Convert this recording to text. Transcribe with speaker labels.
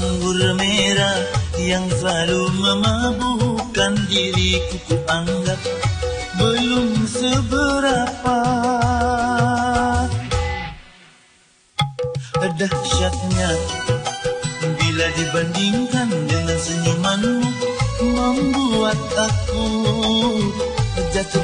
Speaker 1: anggur merah yang selalu memabukkan diriku ku anggap belum seberapa. Dahsyatnya bila dibandingkan dengan senyumanmu membuat aku jatuh